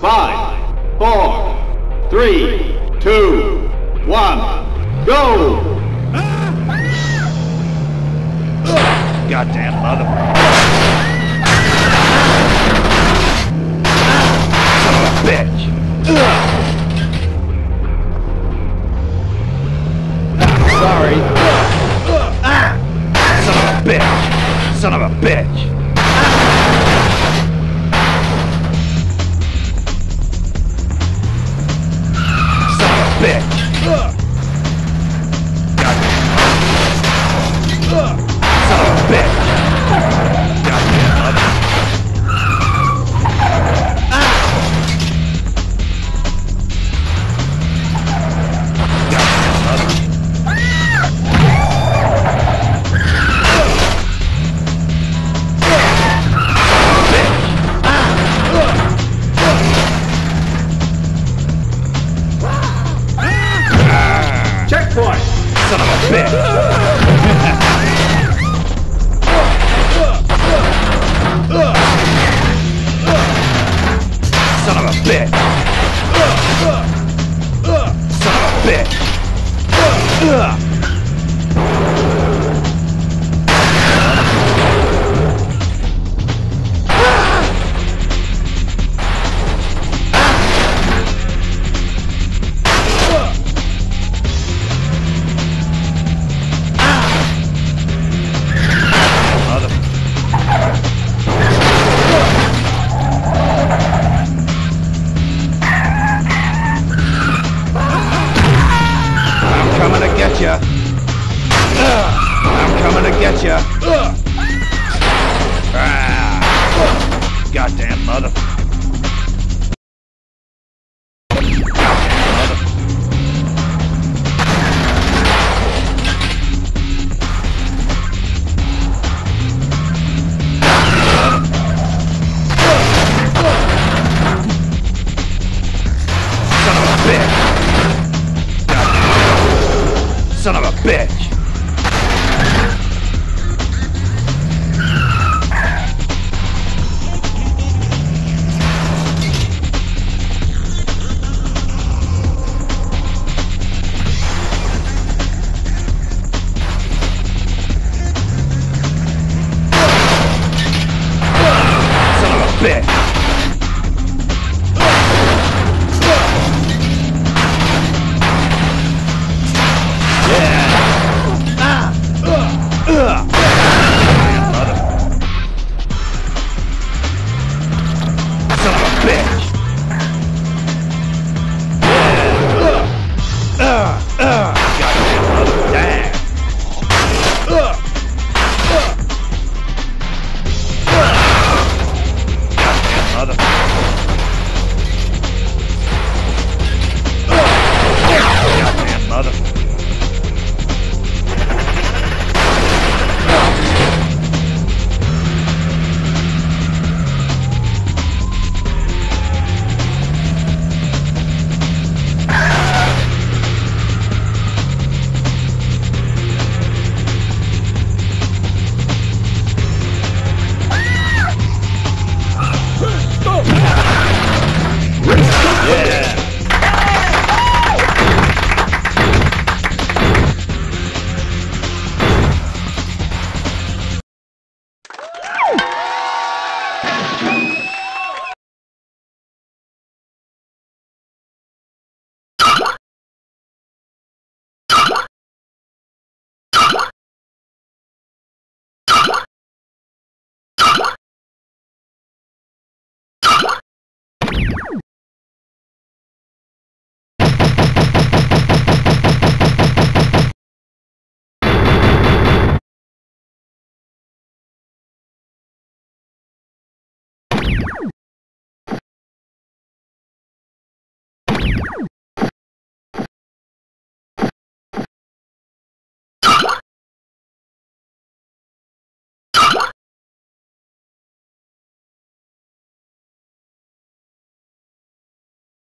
Five, four, three, two, one, go! Ah! Goddamn mother. Ah, son of a bitch. Sorry. Son of a bitch. Son of a bitch. Son of a bitch! Son of a bitch! Son of a bitch! Get you. Ah. Goddamn mother. Goddamn. Son of a bitch. Son of a bitch. Gnade.